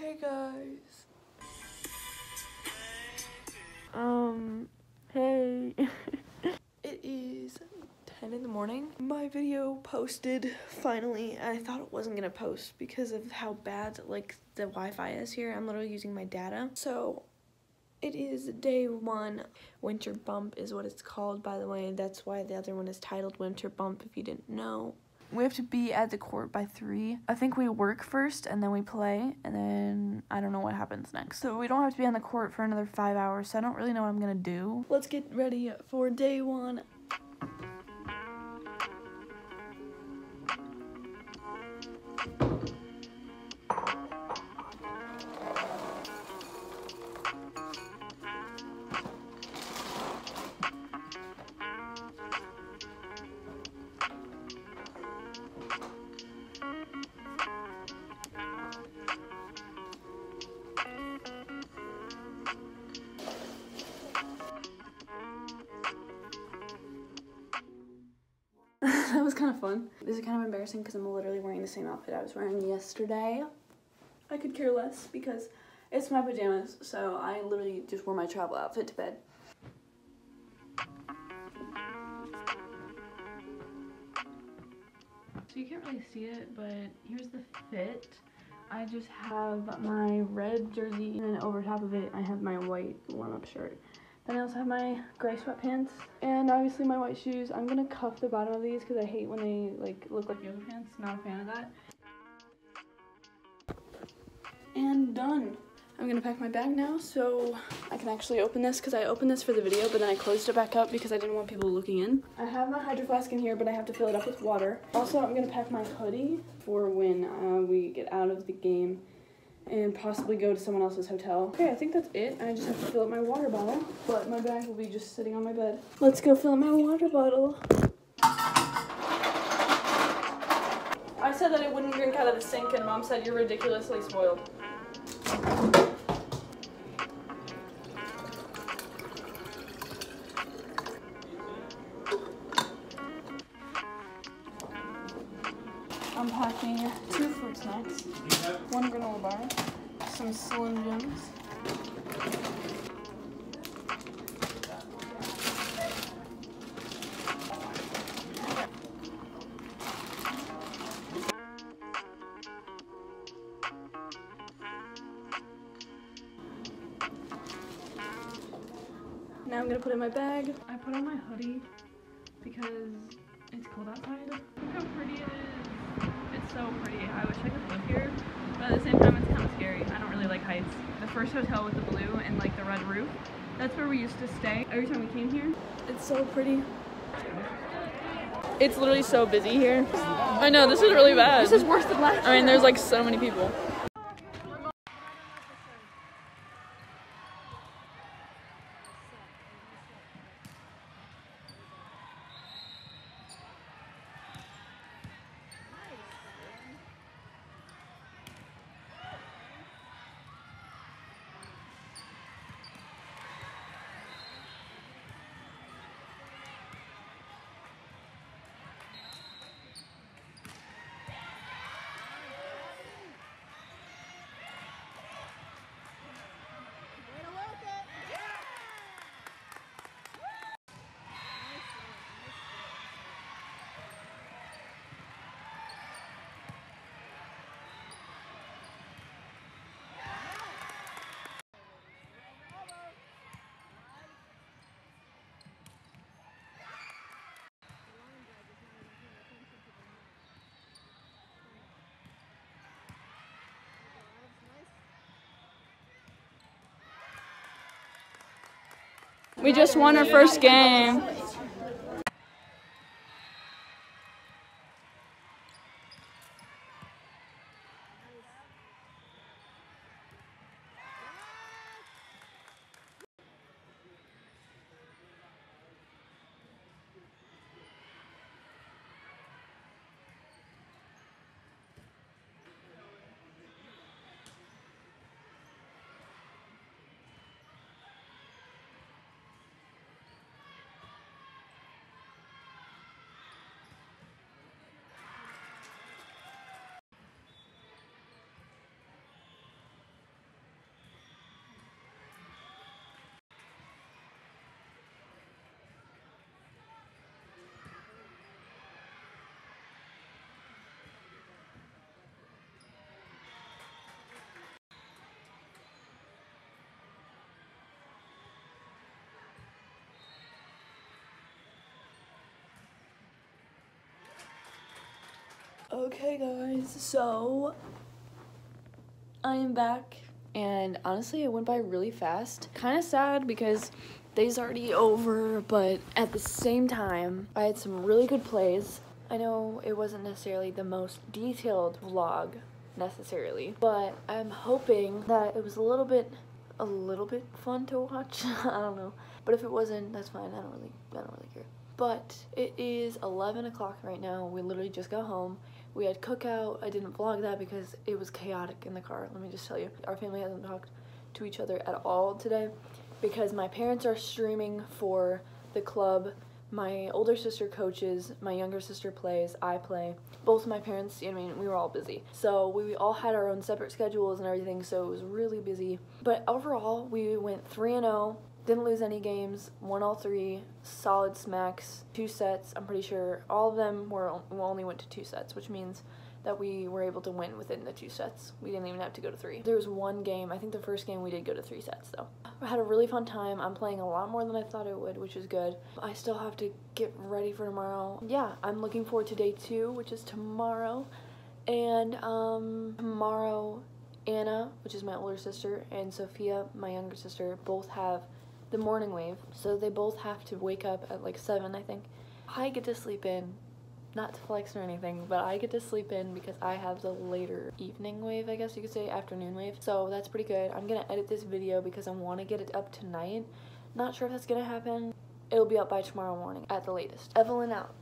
Hey guys. Um, hey. it is 10 in the morning. My video posted finally. I thought it wasn't gonna post because of how bad like the Wi-Fi is here. I'm literally using my data. So it is day one. Winter bump is what it's called, by the way. That's why the other one is titled Winter Bump if you didn't know we have to be at the court by three. I think we work first and then we play and then I don't know what happens next. So we don't have to be on the court for another five hours. So I don't really know what I'm gonna do. Let's get ready for day one. that was kind of fun. This is kind of embarrassing because I'm literally wearing the same outfit I was wearing yesterday. I could care less because it's my pajamas, so I literally just wore my travel outfit to bed. So you can't really see it, but here's the fit. I just have my red jersey and then over top of it I have my white warm-up shirt. Then I also have my gray sweatpants and obviously my white shoes. I'm gonna cuff the bottom of these because I hate when they like look like yoga pants. Not a fan of that. And done. I'm gonna pack my bag now so I can actually open this because I opened this for the video but then I closed it back up because I didn't want people looking in. I have my hydro flask in here but I have to fill it up with water. Also I'm gonna pack my hoodie for when uh, we get out of the game and possibly go to someone else's hotel. Okay, I think that's it. I just have to fill up my water bottle, but my bag will be just sitting on my bed. Let's go fill up my water bottle. I said that I wouldn't drink out of the sink and mom said you're ridiculously spoiled. Some Jims. Now I'm gonna put in my bag. I put on my hoodie because it's cold outside. Look how pretty it is. It's so pretty. I wish I could live here, but at the same time it's kind of scary. I don't really like heights. The first hotel with the blue and like the red roof, that's where we used to stay every time we came here. It's so pretty. It's literally so busy here. I know, this is really bad. This is worse than last I mean, there's like so many people. We just won our first game. Okay, guys, so I am back, and honestly, it went by really fast. Kind of sad because day's already over, but at the same time, I had some really good plays. I know it wasn't necessarily the most detailed vlog, necessarily, but I'm hoping that it was a little bit, a little bit fun to watch. I don't know, but if it wasn't, that's fine. I don't really, I don't really care. But it is 11 o'clock right now. We literally just got home. We had cookout. I didn't vlog that because it was chaotic in the car. Let me just tell you. Our family hasn't talked to each other at all today because my parents are streaming for the club. My older sister coaches, my younger sister plays, I play. Both my parents, I mean, we were all busy. So we all had our own separate schedules and everything, so it was really busy. But overall, we went 3 0 didn't lose any games, won all three, solid smacks, two sets, I'm pretty sure. All of them were only went to two sets, which means that we were able to win within the two sets. We didn't even have to go to three. There was one game, I think the first game we did go to three sets though. I had a really fun time. I'm playing a lot more than I thought I would, which is good. I still have to get ready for tomorrow. Yeah, I'm looking forward to day two, which is tomorrow. And um, tomorrow, Anna, which is my older sister, and Sophia, my younger sister, both have the morning wave. So they both have to wake up at like 7, I think. I get to sleep in, not to flex or anything, but I get to sleep in because I have the later evening wave, I guess you could say, afternoon wave. So that's pretty good. I'm gonna edit this video because I want to get it up tonight. Not sure if that's gonna happen. It'll be up by tomorrow morning at the latest. Evalyn out.